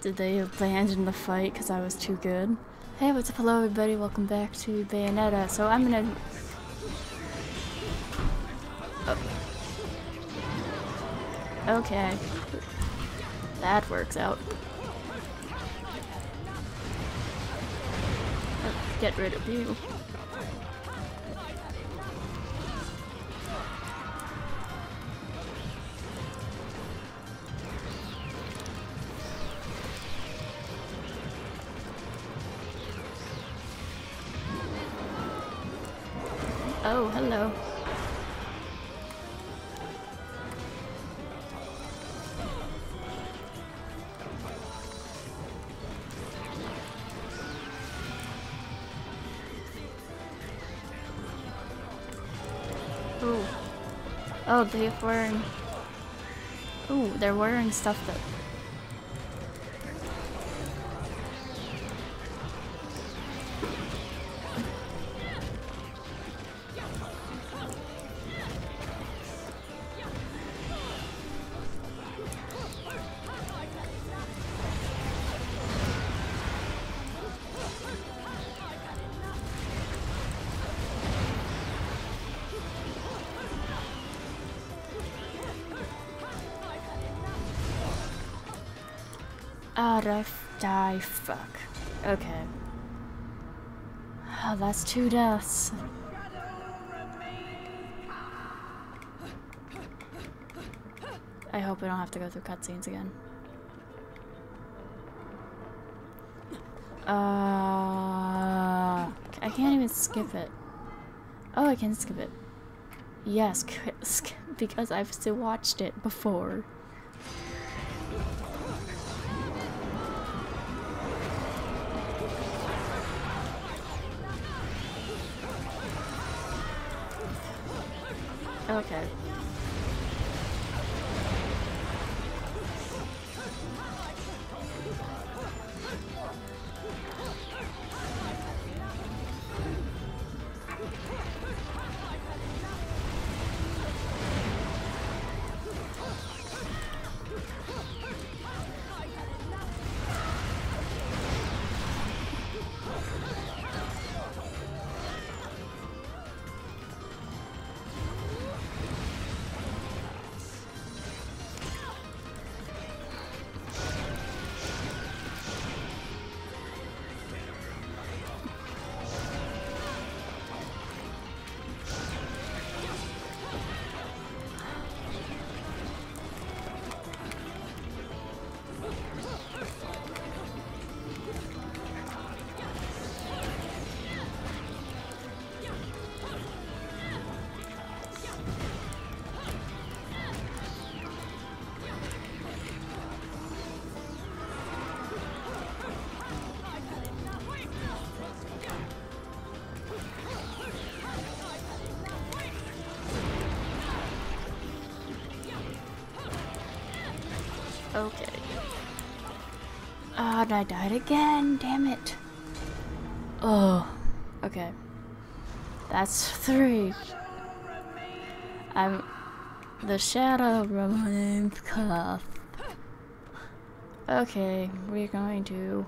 Did they abandon the fight because I was too good? Hey, what's up? Hello, everybody. Welcome back to Bayonetta. So I'm gonna. Oh. Okay. That works out. Oh, get rid of you. Oh, hello. Ooh. Oh, they're wearing... Ooh, they're wearing stuff that... Ah, die, fuck. Okay. Oh, that's two deaths. I hope we don't have to go through cutscenes again. Uh, I can't even skip it. Oh, I can skip it. Yes, because I've still watched it before. Okay. Okay. Ah, and I died again. Damn it. Oh. Okay. That's three. I'm the shadow remains cuff. Okay, we're going to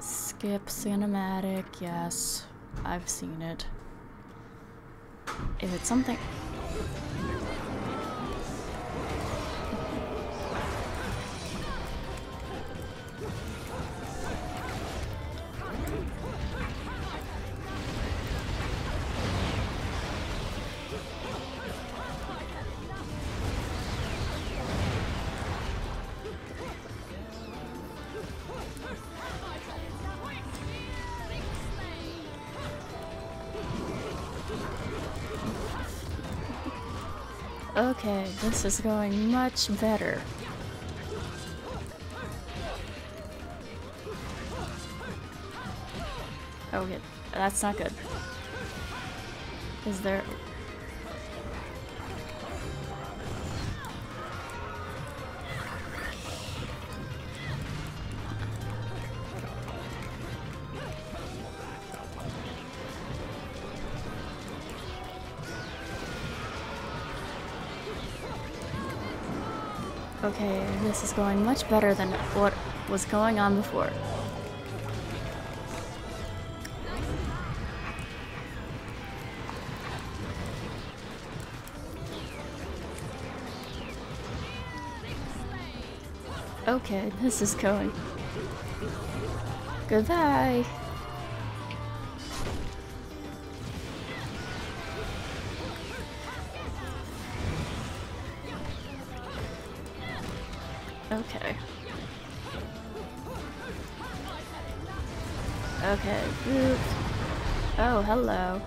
skip cinematic. Yes, I've seen it. If it's something. Okay, this is going much better. Oh, okay, that's not good. Is there... Okay, this is going much better than what was going on before. Okay, this is going. Goodbye. Okay. Okay, oops. Oh, hello.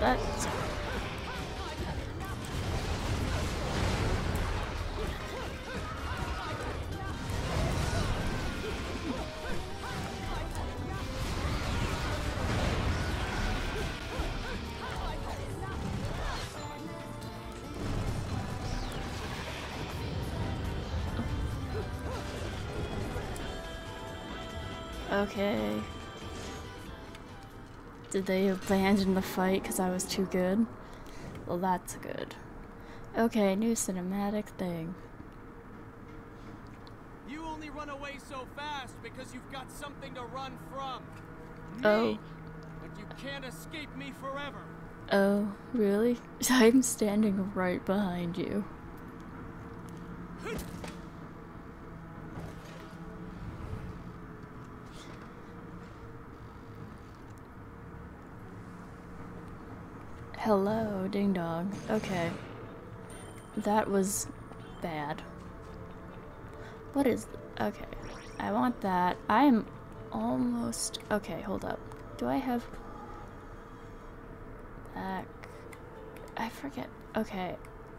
That's Okay. Did they abandon the fight because I was too good? Well, that's good. Okay, new cinematic thing. You only run away so fast because you've got something to run from. Me. Oh. But you can't escape me forever. Oh, really? I'm standing right behind you. Hello, ding dong. Okay. That was bad. What is. Okay. I want that. I am almost. Okay, hold up. Do I have. Back. I forget. Okay.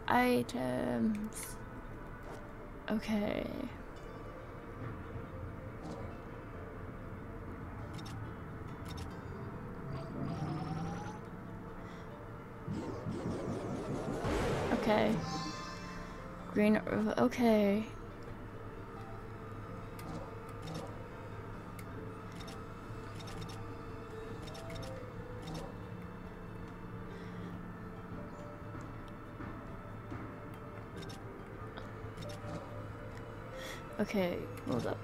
Items. Okay. Okay. Green. Okay. Okay, hold up.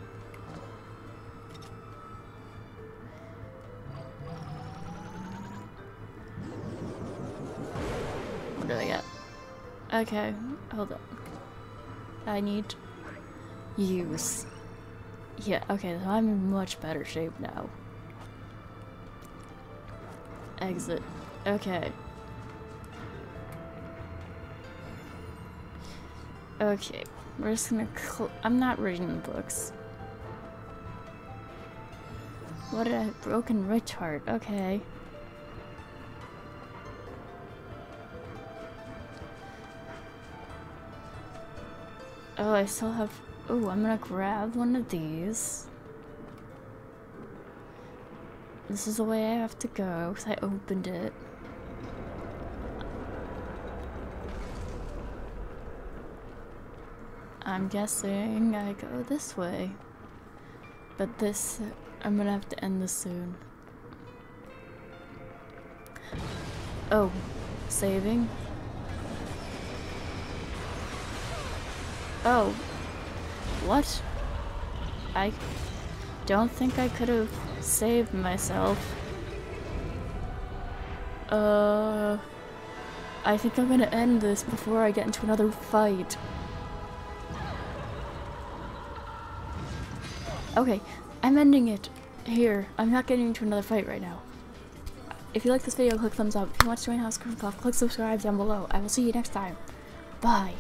Okay, hold on. I need use. Yeah, okay, so I'm in much better shape now. Exit. Okay. Okay, we're just gonna I'm not reading the books. What a broken rich heart, okay. Oh, I still have. Oh, I'm gonna grab one of these. This is the way I have to go because I opened it. I'm guessing I go this way. But this. I'm gonna have to end this soon. Oh, saving? Oh. What? I don't think I could have saved myself. Uh. I think I'm gonna end this before I get into another fight. Okay, I'm ending it here. I'm not getting into another fight right now. If you like this video, click thumbs up. If you want to join House Club, click subscribe down below. I will see you next time. Bye.